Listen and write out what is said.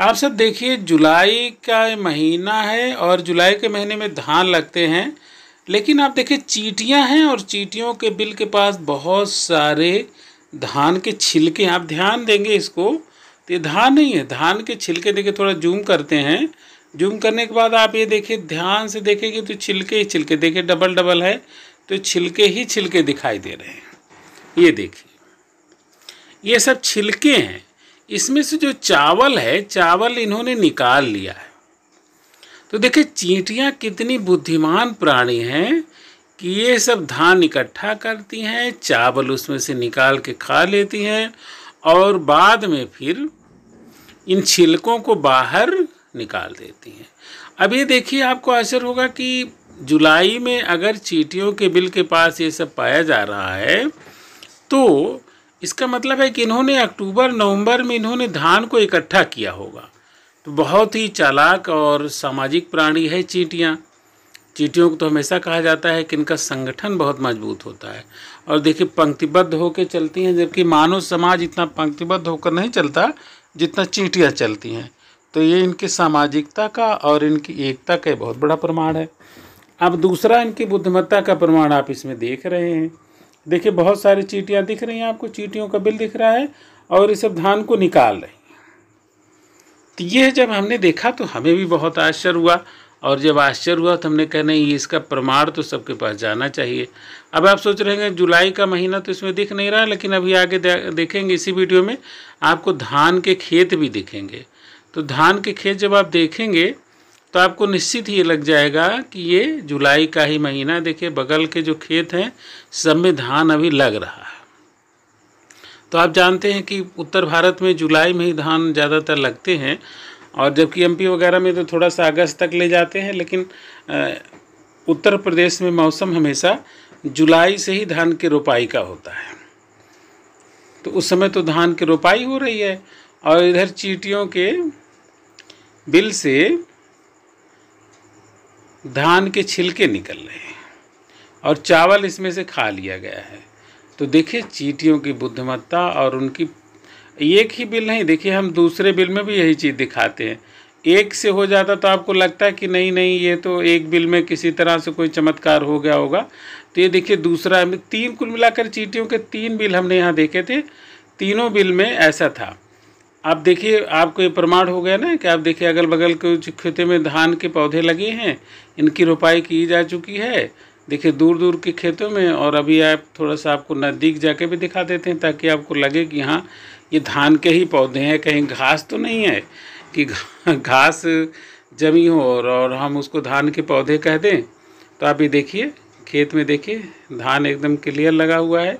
आप सब देखिए, जुलाई का महीना है और जुलाई के महीने में धान लगते हैं। लेकिन आप देखिए, चीटियाँ हैं और चीटियों के बिल के पास बहुत सारे धान के छिलके आप ध्यान देंगे इसको तो ये धान नहीं है, धान के छिलके देखिए, थोड़ा जूम करते हैं। जूम करने के बाद आप ये देखिए, ध्यान से देखेंगे तो छिलके ही छिलके, देखिए डबल डबल है तो छिलके ही छिलके दिखाई दे रहे हैं। ये देखिए, ये सब छिलके हैं। इसमें से जो चावल है, चावल इन्होंने निकाल लिया है। तो देखिए, चींटियाँ कितनी बुद्धिमान प्राणी हैं कि ये सब धान इकट्ठा करती हैं, चावल उसमें से निकाल के खा लेती हैं और बाद में फिर इन छिलकों को बाहर निकाल देती हैं। अब ये देखिए, आपको असर होगा कि जुलाई में अगर चीटियों के बिल के पास ये सब पाया जा रहा है तो इसका मतलब है कि इन्होंने अक्टूबर, नवंबर में इन्होंने धान को इकट्ठा किया होगा। तो बहुत ही चालाक और सामाजिक प्राणी है चींटियाँ। चींटियों को तो हमेशा कहा जाता है कि इनका संगठन बहुत मज़बूत होता है। और देखिए, पंक्तिबद्ध होकर चलती हैं, जबकि मानव समाज इतना पंक्तिबद्ध होकर नहीं चलता जितना चींटियाँ चलती हैं। तो ये इनकी सामाजिकता का और इनकी एकता का बहुत बड़ा प्रमाण है। अब दूसरा इनकी बुद्धिमत्ता का प्रमाण आप इसमें देख रहे हैं। देखिए, बहुत सारी चीटियाँ दिख रही हैं आपको, चीटियों का बिल दिख रहा है और ये सब धान को निकाल रही तो ये जब हमने देखा तो हमें भी बहुत आश्चर्य हुआ और जब आश्चर्य हुआ तो हमने कहा, नहीं इसका प्रमाण तो सबके पास जाना चाहिए। अब आप सोच रहे हैं, जुलाई का महीना तो इसमें दिख नहीं रहा, लेकिन अभी आगे देखेंगे इसी वीडियो में, आपको धान के खेत भी दिखेंगे। तो धान के खेत जब आप देखेंगे तो आपको निश्चित ही लग जाएगा कि ये जुलाई का ही महीना देखिए, बगल के जो खेत हैं सब में धान अभी लग रहा है। तो आप जानते हैं कि उत्तर भारत में जुलाई में ही धान ज़्यादातर लगते हैं और जबकि एमपी वगैरह में तो थोड़ा सा अगस्त तक ले जाते हैं, लेकिन उत्तर प्रदेश में मौसम हमेशा जुलाई से ही धान की रोपाई का होता है। तो उस समय तो धान की रोपाई हो रही है और इधर चीटियों के बिल से धान के छिलके निकल रहे हैं और चावल इसमें से खा लिया गया है। तो देखिए, चीटियों की बुद्धिमत्ता और उनकी एक ही बिल नहीं, देखिए हम दूसरे बिल में भी यही चीज़ दिखाते हैं। एक से हो जाता तो आपको लगता है कि नहीं नहीं, ये तो एक बिल में किसी तरह से कोई चमत्कार हो गया होगा। तो ये देखिए, दूसरा, तीन कुल मिलाकर चीटियों के तीन बिल हमने यहाँ देखे थे। तीनों बिल में ऐसा था। आप देखिए आपको ये प्रमाण हो गया ना कि आप देखिए अगल बगल के खेते में धान के पौधे लगे हैं इनकी रोपाई की जा चुकी है। देखिए दूर दूर के खेतों में और अभी आप थोड़ा सा आपको नज़दीक जाके भी दिखा देते हैं ताकि आपको लगे कि हाँ ये धान के ही पौधे हैं कहीं घास तो नहीं है कि घास जमी हो और, हम उसको धान के पौधे कह दें। तो आप ये देखिए खेत में देखिए धान एकदम क्लियर लगा हुआ है।